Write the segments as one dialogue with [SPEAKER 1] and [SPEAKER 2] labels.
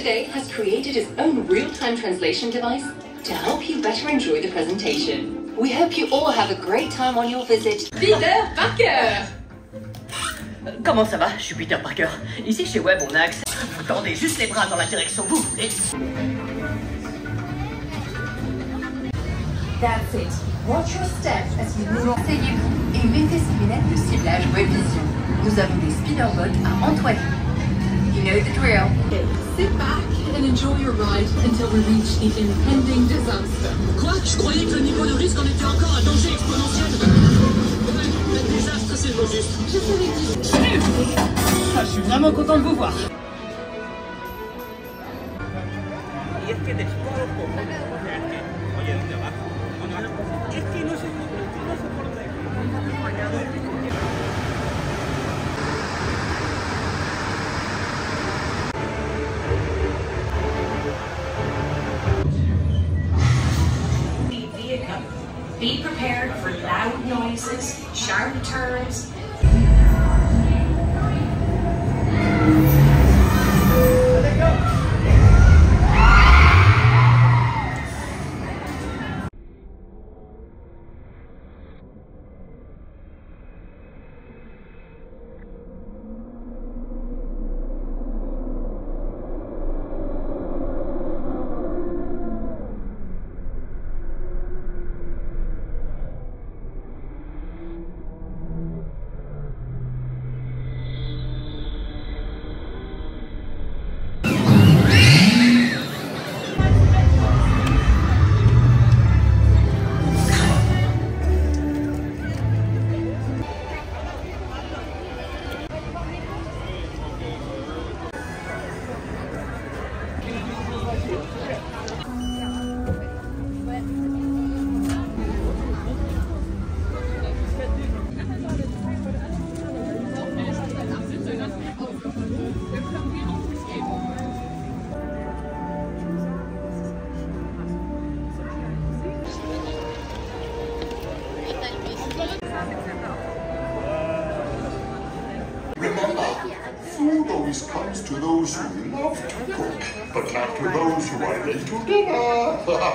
[SPEAKER 1] today has created his own real-time translation device to help you better enjoy the presentation. We hope you all have a great time on your visit. Peter Parker!
[SPEAKER 2] Comment ça va? Je suis Peter Parker. Ici chez Web, on a accès. Vous tendez juste les bras dans la direction que vous voulez.
[SPEAKER 3] That's it. Watch your steps as you move. Asseyez-vous et mettez ces lunettes de ciblage Web Vision. Nous avons des speederboats à Antoine. You know the drill.
[SPEAKER 4] Sit back and enjoy your ride until we reach the impending disaster.
[SPEAKER 5] Quoi Je croyais que le niveau de risque en était encore à danger exponentiel. Ouais, le désastre, c'est le mot juste.
[SPEAKER 4] Je savais dire.
[SPEAKER 2] Ah, je suis vraiment content de vous voir.
[SPEAKER 6] 有 点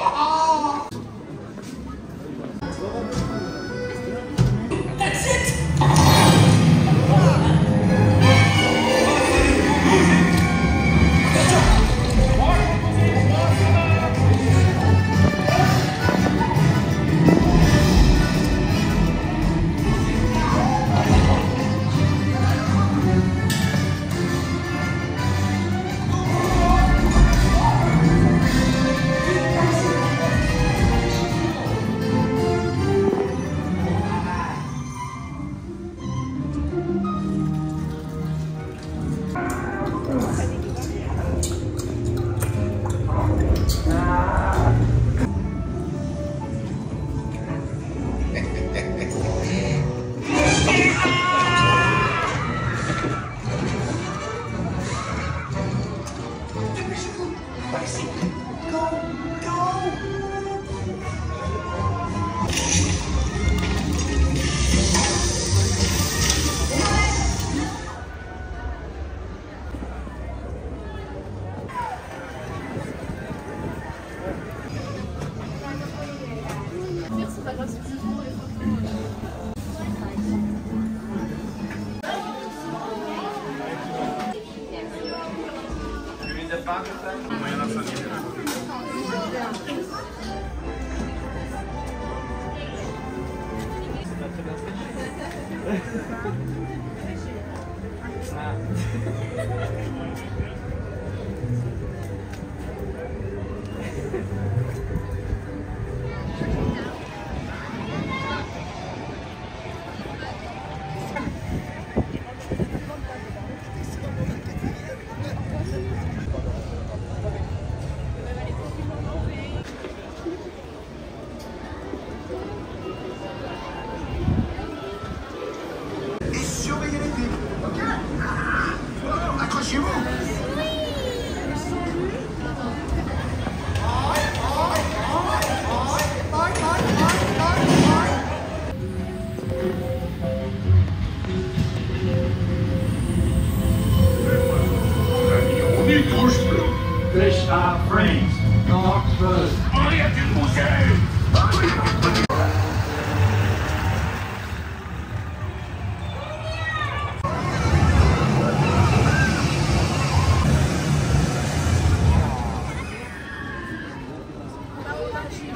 [SPEAKER 6] Thank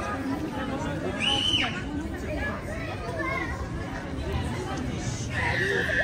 [SPEAKER 6] you.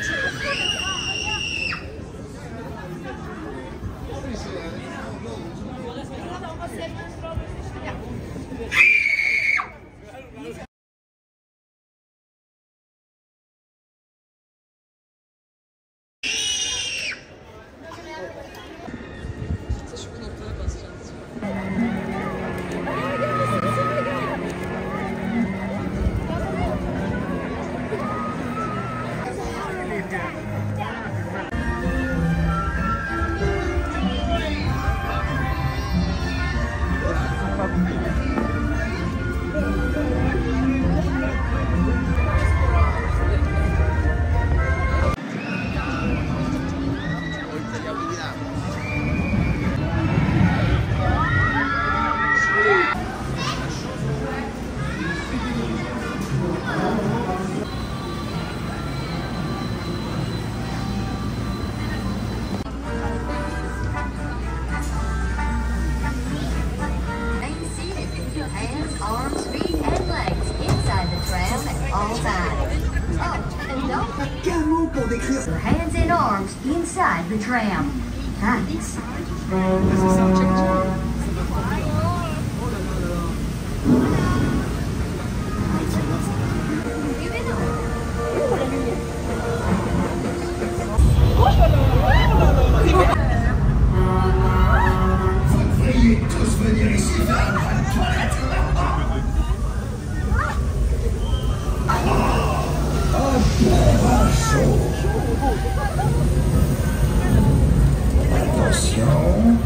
[SPEAKER 6] Attention,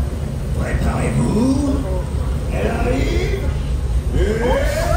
[SPEAKER 6] préparez-vous. Elle arrive. Et...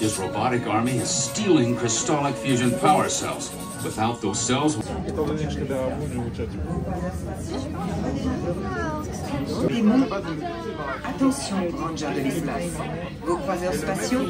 [SPEAKER 7] His robotic army is stealing crystallic fusion power cells. Without those cells,
[SPEAKER 8] Attention, Ranger de l'espace. Vos croiseurs spatiaux.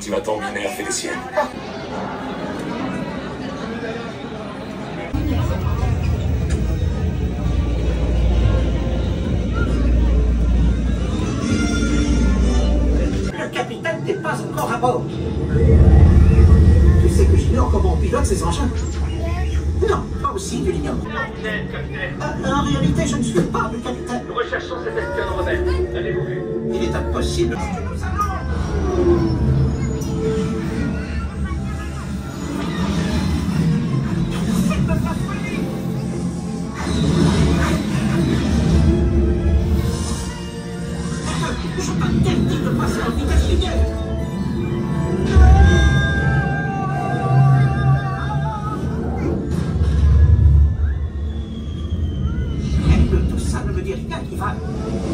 [SPEAKER 9] Le motivaton binaire fait des siennes.
[SPEAKER 10] Le capitaine n'est pas encore à bord. Tu sais que j'ignore comment on pilote ces engins. Non, pas aussi, tu l'ignores.
[SPEAKER 5] Capitaine, capitaine.
[SPEAKER 10] Euh, en réalité, je ne suis pas le capitaine.
[SPEAKER 5] Nous recherchons cet espionne rebelle. L'avez-vous vu?
[SPEAKER 10] Il est impossible. Ça ne me dit